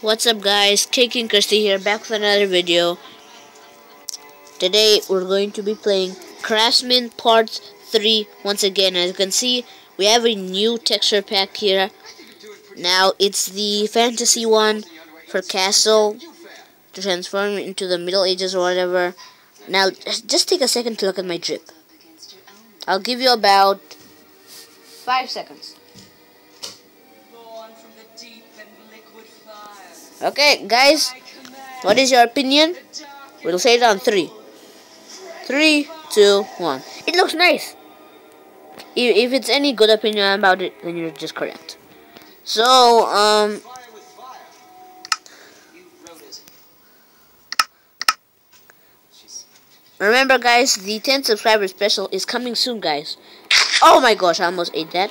What's up guys, King Christi here, back with another video. Today we're going to be playing Craftsman Part 3 once again. As you can see, we have a new texture pack here. Now it's the fantasy one for castle to transform into the Middle Ages or whatever. Now just take a second to look at my drip. I'll give you about 5 seconds. Okay, guys, what is your opinion? We'll say it on three. Three, two, one. It looks nice. If it's any good opinion about it, then you're just correct. So, um... Remember, guys, the 10 subscriber special is coming soon, guys. Oh my gosh, I almost ate that.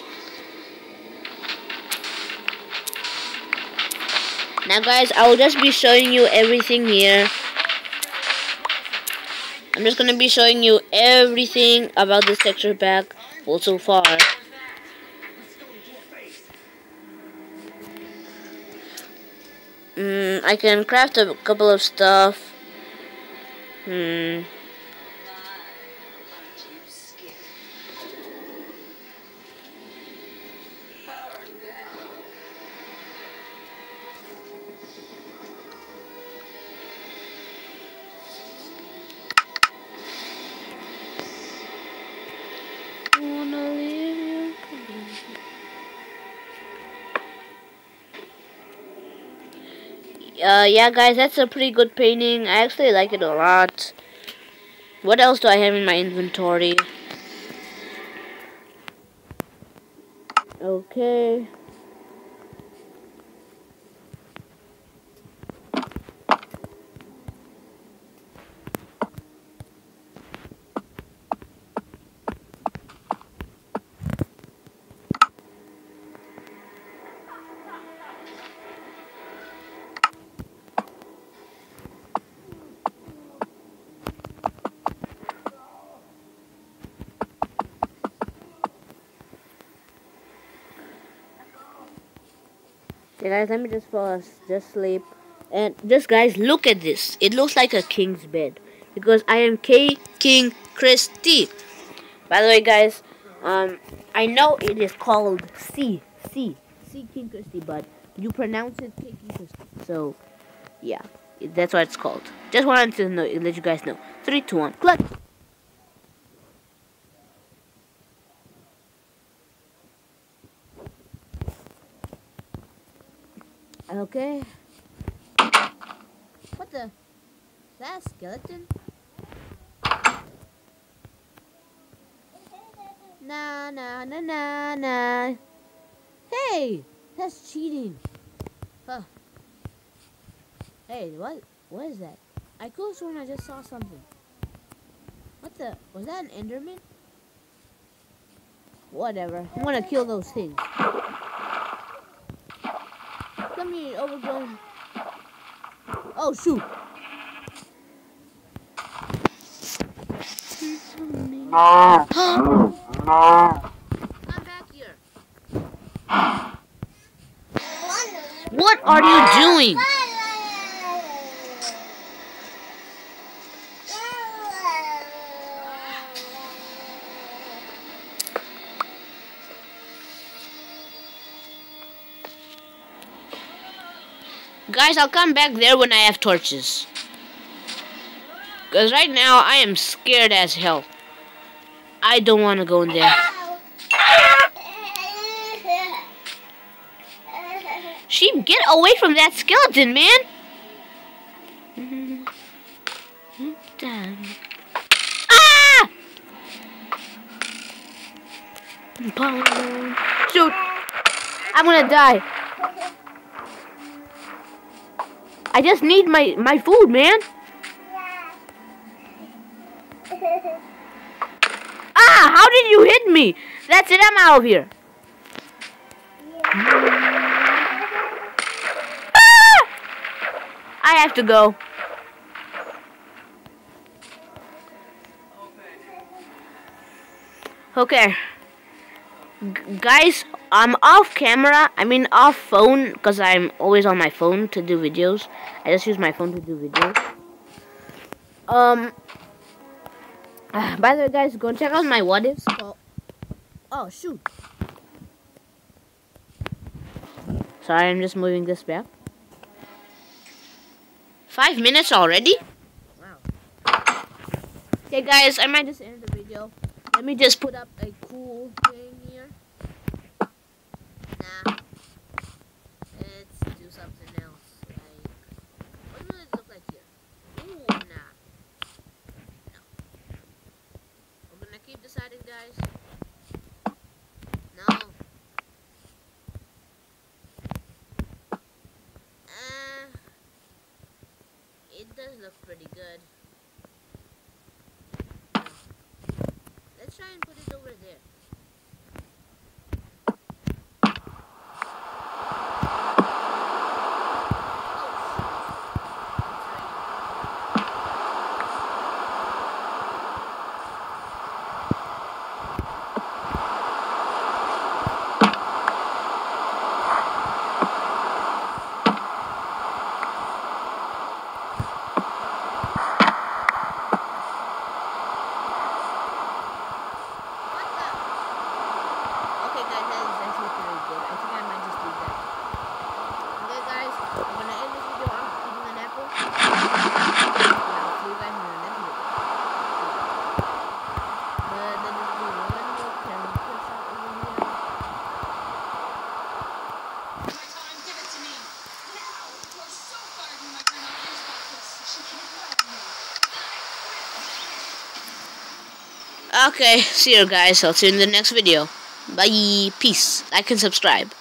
Now guys, I will just be showing you everything here. I'm just going to be showing you everything about this texture pack, well so far. Mm, I can craft a couple of stuff. Hmm. Uh, yeah, guys, that's a pretty good painting. I actually like it a lot. What else do I have in my inventory? Okay. Okay guys, let me just fall just sleep. And just guys, look at this. It looks like a king's bed. Because I am K King Christi. By the way guys, um I know it is called C C C King Christi, but you pronounce it K King Christi. So yeah, that's what it's called. Just wanted to know let you guys know. Three, two, one, click. Okay. What the? Is that a skeleton? Nah, nah, nah, nah, nah. Hey! That's cheating. Huh. Hey, what? What is that? I could have sworn I just saw something. What the? Was that an Enderman? Whatever. I'm gonna kill those things. Come here, overgrown. Oh, shoot. I'm back here. What are you doing? Guys, I'll come back there when I have torches. Because right now, I am scared as hell. I don't want to go in there. Sheep, get away from that skeleton, man! Ah! Shoot! I'm gonna die. I just need my, my food, man. Ah, how did you hit me? That's it, I'm out of here. Ah! I have to go. Okay. Guys, I'm off camera. I mean off phone because I'm always on my phone to do videos. I just use my phone to do videos. Um. Uh, by the way, guys, go check out my what ifs. Oh, oh shoot. Sorry, I'm just moving this back. Five minutes already? Wow. Okay, guys, I might just end the video. Let me just put up a cool thing here. Nah. Let's do something else. Like, what does it look like here? Ooh, nah. No. We're gonna keep deciding, guys. No. Uh, it does look pretty good. Let's try and put it over there. Okay, guys, that is actually pretty good. I think I might just do that. Okay, guys, I'm gonna end this video off eating an apple. And I'll see you guys in the next video. But then there's the one more camera clip shot over here. My time, give it to me. Now! You're so fired when my grandma hears about this. She can't let me. Okay, see you guys. I'll see you in the next video. Bye. Peace. Like and subscribe.